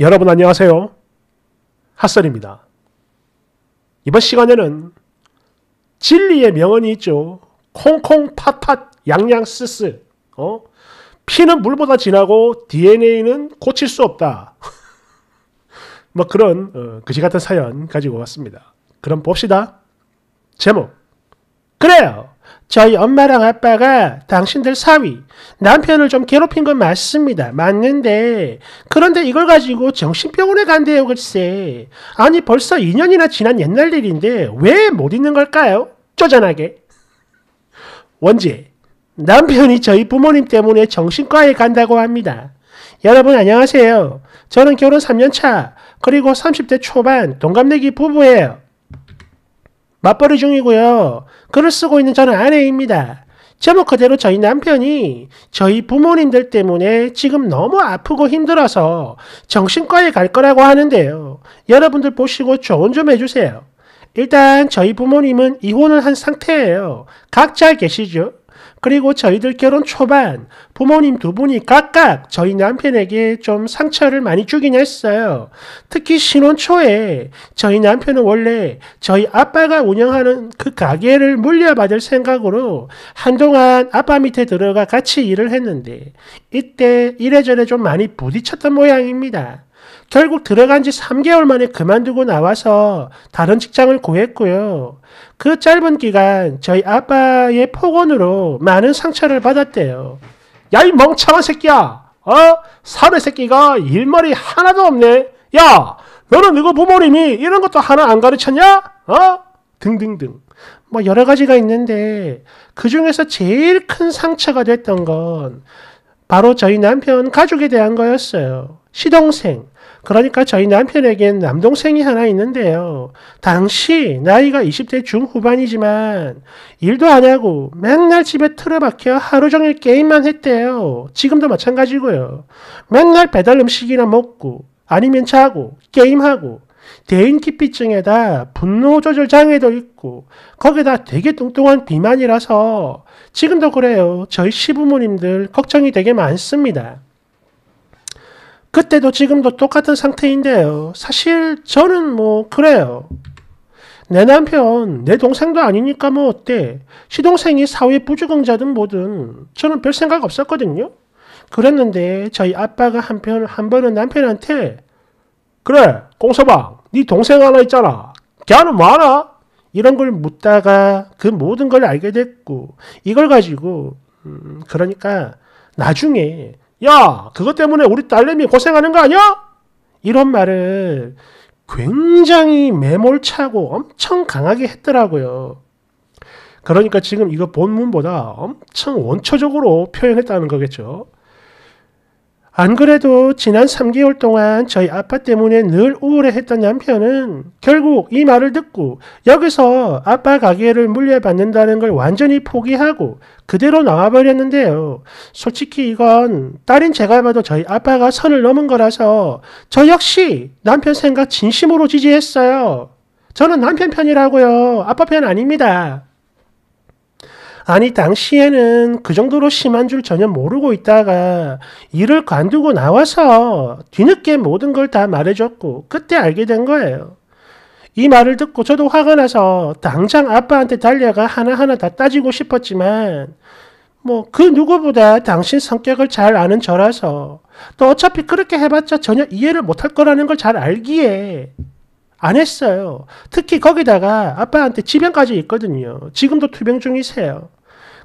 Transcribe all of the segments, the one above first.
여러분 안녕하세요. 핫설입니다. 이번 시간에는 진리의 명언이 있죠. 콩콩 팥팥 양양 쓰스. 어? 피는 물보다 진하고 DNA는 고칠 수 없다. 뭐 그런 어, 그지 같은 사연 가지고 왔습니다. 그럼 봅시다. 제목. 그래요. 저희 엄마랑 아빠가 당신들 사위, 남편을 좀 괴롭힌 건 맞습니다. 맞는데, 그런데 이걸 가지고 정신병원에 간대요, 글쎄. 아니, 벌써 2년이나 지난 옛날 일인데, 왜 못 있는 걸까요? 쪼잔하게. 원제, 남편이 저희 부모님 때문에 정신과에 간다고 합니다. 여러분 안녕하세요. 저는 결혼 3년 차, 그리고 30대 초반 동갑내기 부부예요. 맞벌이 중이고요. 글을 쓰고 있는 저는 아내입니다. 제목 그대로 저희 남편이 저희 부모님들 때문에 지금 너무 아프고 힘들어서 정신과에 갈 거라고 하는데요. 여러분들 보시고 조언 좀 해주세요. 일단 저희 부모님은 이혼을 한 상태예요. 각자 계시죠? 그리고 저희들 결혼 초반 부모님 두 분이 각각 저희 남편에게 좀 상처를 많이 주긴 했어요. 특히 신혼 초에 저희 남편은 원래 저희 아빠가 운영하는 그 가게를 물려받을 생각으로 한동안 아빠 밑에 들어가 같이 일을 했는데 이때 이래저래 좀 많이 부딪혔던 모양입니다. 결국 들어간 지 3개월 만에 그만두고 나와서 다른 직장을 구했고요. 그 짧은 기간 저희 아빠의 폭언으로 많은 상처를 받았대요. 야, 이 멍청한 새끼야! 어? 사내 새끼가 일머리 하나도 없네? 야! 너는 너거 부모님이 이런 것도 하나 안 가르쳤냐? 어? 등등등. 뭐 여러 가지가 있는데 그 중에서 제일 큰 상처가 됐던 건 바로 저희 남편 가족에 대한 거였어요. 시동생. 그러니까 저희 남편에겐 남동생이 하나 있는데요. 당시 나이가 20대 중후반이지만 일도 안 하고 맨날 집에 틀어박혀 하루 종일 게임만 했대요. 지금도 마찬가지고요. 맨날 배달 음식이나 먹고 아니면 자고 게임하고 대인기피증에다 분노 조절 장애도 있고 거기다 되게 뚱뚱한 비만이라서 지금도 그래요. 저희 시부모님들 걱정이 되게 많습니다. 그때도 지금도 똑같은 상태인데요. 사실 저는 뭐 그래요. 내 남편, 내 동생도 아니니까 뭐 어때? 시동생이 사회 부주공자든 뭐든 저는 별 생각 없었거든요. 그랬는데 저희 아빠가 한편 한 번은 남편한테 그래 공서방 네 동생 하나 있잖아. 걔는 뭐하나? 이런 걸 묻다가 그 모든 걸 알게 됐고 이걸 가지고 음, 그러니까 나중에 야, 그것 때문에 우리 딸내미 고생하는 거 아니야? 이런 말을 굉장히 매몰차고 엄청 강하게 했더라고요. 그러니까 지금 이거 본문보다 엄청 원초적으로 표현했다는 거겠죠. 안 그래도 지난 3개월 동안 저희 아빠 때문에 늘 우울해했던 남편은 결국 이 말을 듣고 여기서 아빠 가게를 물려받는다는 걸 완전히 포기하고 그대로 나와버렸는데요. 솔직히 이건 딸인 제가 봐도 저희 아빠가 선을 넘은 거라서 저 역시 남편 생각 진심으로 지지했어요. 저는 남편 편이라고요. 아빠 편 아닙니다. 아니 당시에는 그 정도로 심한 줄 전혀 모르고 있다가 일을 관두고 나와서 뒤늦게 모든 걸 다 말해줬고 그때 알게 된 거예요. 이 말을 듣고 저도 화가 나서 당장 아빠한테 달려가 하나하나 다 따지고 싶었지만 뭐 그 누구보다 당신 성격을 잘 아는 저라서 또 어차피 그렇게 해봤자 전혀 이해를 못할 거라는 걸 잘 알기에 안 했어요. 특히 거기다가 아빠한테 지병까지 있거든요. 지금도 투병 중이세요.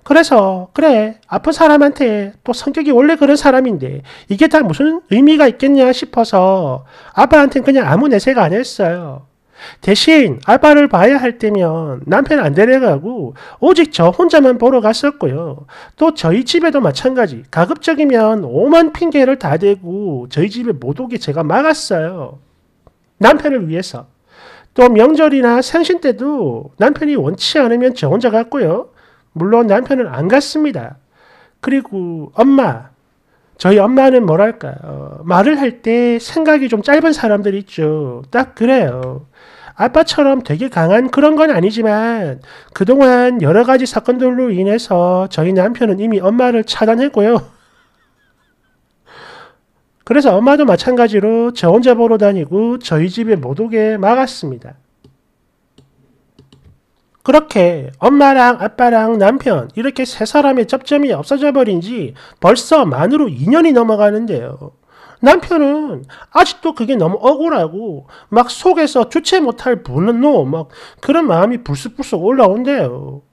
그래서 그래 아픈 사람한테 또 성격이 원래 그런 사람인데 이게 다 무슨 의미가 있겠냐 싶어서 아빠한테는 그냥 아무 내색 안 했어요. 대신 아빠를 봐야 할 때면 남편 안 데려가고 오직 저 혼자만 보러 갔었고요. 또 저희 집에도 마찬가지. 가급적이면 오만 핑계를 다 대고 저희 집에 못 오게 제가 막았어요. 남편을 위해서. 또 명절이나 생신 때도 남편이 원치 않으면 저 혼자 갔고요. 물론 남편은 안 갔습니다. 그리고 엄마, 저희 엄마는 뭐랄까, 어, 말을 할 때 생각이 좀 짧은 사람들 있죠. 딱 그래요. 아빠처럼 되게 강한 그런 건 아니지만 그동안 여러 가지 사건들로 인해서 저희 남편은 이미 엄마를 차단했고요. 그래서 엄마도 마찬가지로 저 혼자 보러 다니고 저희 집에 못 오게 막았습니다. 그렇게 엄마랑 아빠랑 남편 이렇게 세 사람의 접점이 없어져 버린 지 벌써 만으로 2년이 넘어가는데요. 남편은 아직도 그게 너무 억울하고 막 속에서 주체 못할 분노 막 그런 마음이 불쑥불쑥 올라온대요.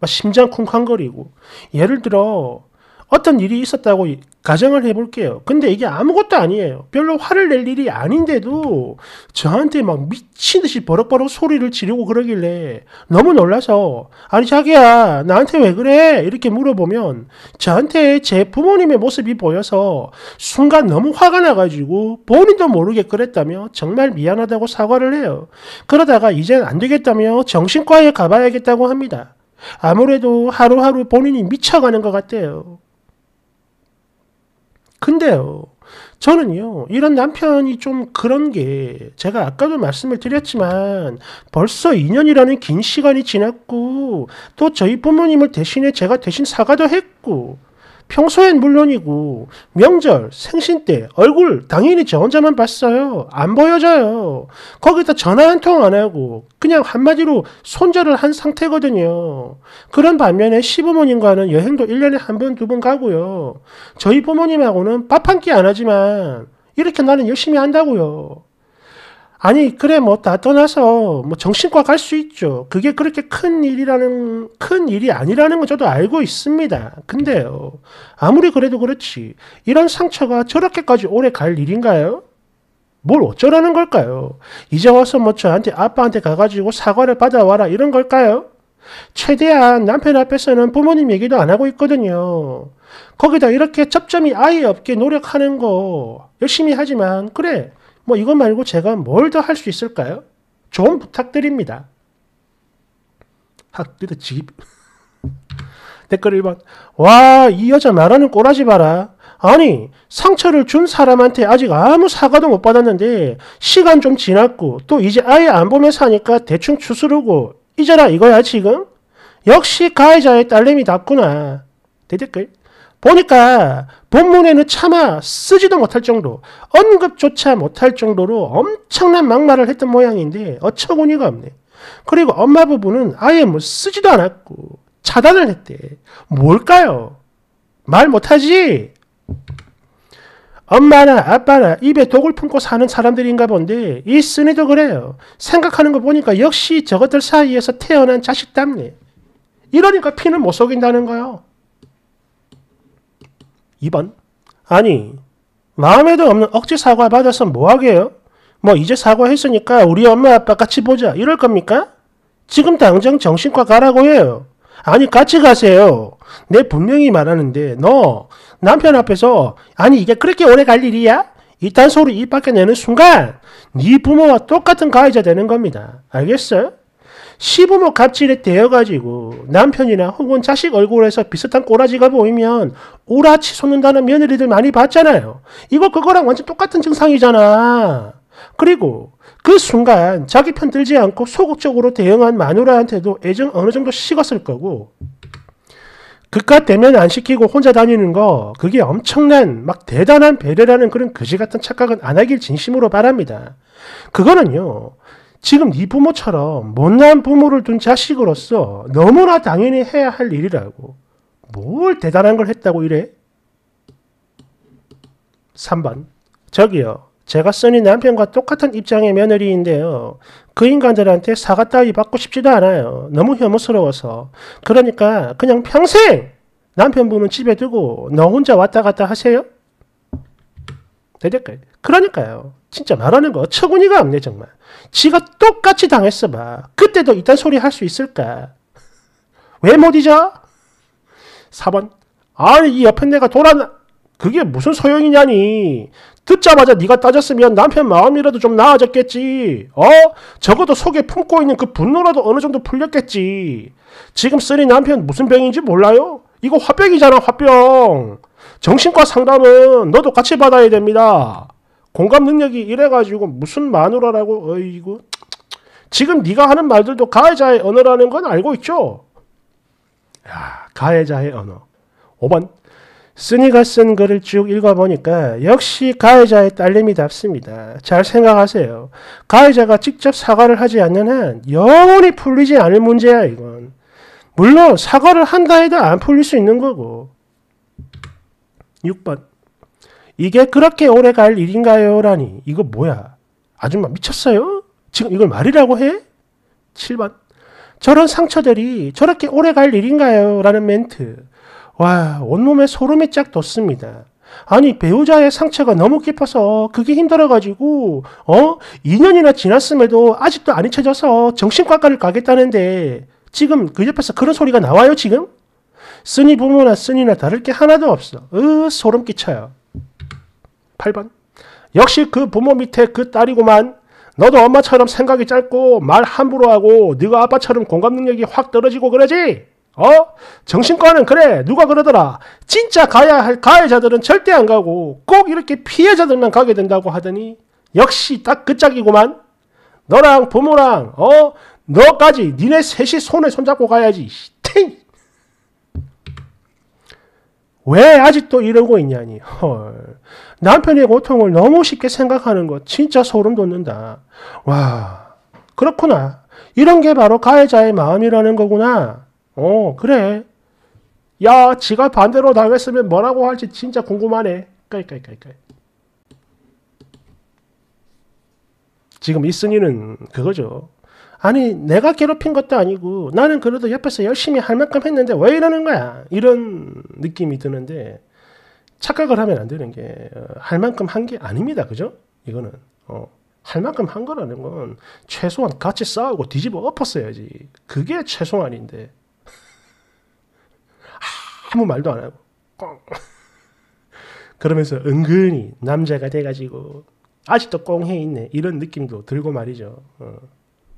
막 심장 쿵쾅거리고 예를 들어 어떤 일이 있었다고 가정을 해볼게요. 근데 이게 아무것도 아니에요. 별로 화를 낼 일이 아닌데도 저한테 막 미친 듯이 버럭버럭 소리를 지르고 그러길래 너무 놀라서 아니 자기야 나한테 왜 그래? 이렇게 물어보면 저한테 제 부모님의 모습이 보여서 순간 너무 화가 나가지고 본인도 모르게 그랬다며 정말 미안하다고 사과를 해요. 그러다가 이젠 안 되겠다며 정신과에 가봐야겠다고 합니다. 아무래도 하루하루 본인이 미쳐가는 것 같아요. 근데요, 저는요, 이런 남편이 좀 그런 게, 제가 아까도 말씀을 드렸지만, 벌써 2년이라는 긴 시간이 지났고, 또 저희 부모님을 대신해 제가 대신 사과도 했고, 평소엔 물론이고 명절, 생신 때 얼굴 당연히 저 혼자만 봤어요. 안 보여져요. 거기다 전화 한 통 안 하고 그냥 한마디로 손절을 한 상태거든요. 그런 반면에 시부모님과는 여행도 1년에 한 번, 두 번 가고요. 저희 부모님하고는 밥 한 끼 안 하지만 이렇게 나는 열심히 한다고요. 아니 그래 뭐 다 떠나서 뭐 정신과 갈 수 있죠. 그게 그렇게 큰 일이라는 큰 일이 아니라는 건 저도 알고 있습니다. 근데요 아무리 그래도 그렇지 이런 상처가 저렇게까지 오래 갈 일인가요? 뭘 어쩌라는 걸까요? 이제 와서 뭐 저한테 아빠한테 가가지고 사과를 받아와라 이런 걸까요? 최대한 남편 앞에서는 부모님 얘기도 안 하고 있거든요. 거기다 이렇게 접점이 아예 없게 노력하는 거 열심히 하지만 그래 뭐 이거 말고 제가 뭘 더 할 수 있을까요? 좀 부탁드립니다. 학교도 집. 댓글 1번. 와, 이 여자 말하는 꼬라지 봐라. 아니, 상처를 준 사람한테 아직 아무 사과도 못 받았는데, 시간 좀 지났고, 또 이제 아예 안 보면서 하니까 대충 추스르고, 잊어라 이거야, 지금? 역시 가해자의 딸내미답구나. 대댓글. 보니까 본문에는 차마 쓰지도 못할 정도, 언급조차 못할 정도로 엄청난 막말을 했던 모양인데 어처구니가 없네. 그리고 엄마 부부는 아예 뭐 쓰지도 않았고 차단을 했대. 뭘까요? 말 못하지? 엄마나 아빠나 입에 독을 품고 사는 사람들인가 본데 이 쓰니도 그래요. 생각하는 거 보니까 역시 저것들 사이에서 태어난 자식답네. 이러니까 피는 못 속인다는 거요. 2번. 아니, 마음에도 없는 억지 사과 받아서 뭐하게요? 뭐 이제 사과했으니까 우리 엄마 아빠 같이 보자 이럴 겁니까? 지금 당장 정신과 가라고 해요. 아니 같이 가세요. 내 분명히 말하는데 너 남편 앞에서 아니 이게 그렇게 오래 갈 일이야? 이딴 소리 입 밖에 내는 순간 네 부모와 똑같은 가해자 되는 겁니다. 알겠어요? 시부모 갑질에 대여가지고 남편이나 혹은 자식 얼굴에서 비슷한 꼬라지가 보이면 오라치 솟는다는 며느리들 많이 봤잖아요. 이거 그거랑 완전 똑같은 증상이잖아. 그리고 그 순간 자기 편 들지 않고 소극적으로 대응한 마누라한테도 애정 어느 정도 식었을 거고 그깟 대면 안 시키고 혼자 다니는 거 그게 엄청난 막 대단한 배려라는 그런 그지 같은 착각은 안 하길 진심으로 바랍니다. 그거는요. 지금 네 부모처럼 못난 부모를 둔 자식으로서 너무나 당연히 해야 할 일이라고. 뭘 대단한 걸 했다고 이래? 3번. 저기요. 제가 써니 남편과 똑같은 입장의 며느리인데요. 그 인간들한테 사과 따위 받고 싶지도 않아요. 너무 혐오스러워서. 그러니까 그냥 평생 남편분은 집에 두고 너 혼자 왔다 갔다 하세요? 대댓글. 그러니까요. 진짜 말하는 거 어처구니가 없네 정말. 지가 똑같이 당했어 봐. 그때도 이딴 소리 할 수 있을까? 왜 못 잊어? 4번. 아니 이 옆에 내가 돌아 그게 무슨 소용이냐니. 듣자마자 네가 따졌으면 남편 마음이라도 좀 나아졌겠지. 어? 적어도 속에 품고 있는 그 분노라도 어느 정도 풀렸겠지. 지금 쓰니 남편 무슨 병인지 몰라요? 이거 화병이잖아 화병. 정신과 상담은 너도 같이 받아야 됩니다. 공감 능력이 이래가지고 무슨 마누라라고 어이구 지금 네가 하는 말들도 가해자의 언어라는 건 알고 있죠? 야, 가해자의 언어. 5번 쓰니가 쓴 글을 쭉 읽어보니까 역시 가해자의 딸내미답습니다. 잘 생각하세요. 가해자가 직접 사과를 하지 않는 한 영원히 풀리지 않을 문제야 이건. 물론 사과를 한다 해도 안 풀릴 수 있는 거고. 6번. 이게 그렇게 오래 갈 일인가요? 라니. 이거 뭐야? 아줌마 미쳤어요? 지금 이걸 말이라고 해? 7번. 저런 상처들이 저렇게 오래 갈 일인가요? 라는 멘트. 와, 온몸에 소름이 쫙 돋습니다. 아니, 배우자의 상처가 너무 깊어서 그게 힘들어가지고, 어? 2년이나 지났음에도 아직도 안 잊혀져서 정신과과를 가겠다는데, 지금 그 옆에서 그런 소리가 나와요, 지금? 쓰니 부모나 쓰니나 다를 게 하나도 없어. 으, 소름 끼쳐요. 8번. 역시 그 부모 밑에 그 딸이구만. 너도 엄마처럼 생각이 짧고 말 함부로 하고 네가 아빠처럼 공감 능력이 확 떨어지고 그러지? 어? 정신과는 그래 누가 그러더라 진짜 가야 할 가해자들은 절대 안 가고 꼭 이렇게 피해자들만 가게 된다고 하더니 역시 딱 그 짝이구만 너랑 부모랑 어 너까지 니네 셋이 손에 손잡고 가야지 탱! 왜 아직도 이러고 있냐니 헐 남편의 고통을 너무 쉽게 생각하는 거 진짜 소름 돋는다 와 그렇구나 이런 게 바로 가해자의 마음이라는 거구나 어, 그래. 야, 지가 반대로 당했으면 뭐라고 할지 진짜 궁금하네. 깔깔깔깔. 지금 이승희는 그거죠. 아니, 내가 괴롭힌 것도 아니고 나는 그래도 옆에서 열심히 할 만큼 했는데 왜 이러는 거야? 이런 느낌이 드는데 착각을 하면 안 되는 게 할 만큼 한 게 아닙니다. 그죠? 이거는. 어. 할 만큼 한 거라는 건 최소한 같이 싸우고 뒤집어 엎었어야지. 그게 최소한인데. 아무 말도 안 하고 꽁 그러면서 은근히 남자가 돼가지고 아직도 꽁해 있네 이런 느낌도 들고 말이죠. 어.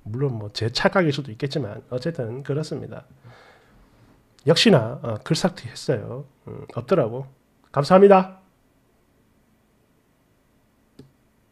물론 뭐 제 착각일 수도 있겠지만 어쨌든 그렇습니다. 역시나 어, 글삭티 했어요. 음, 없더라고. 감사합니다.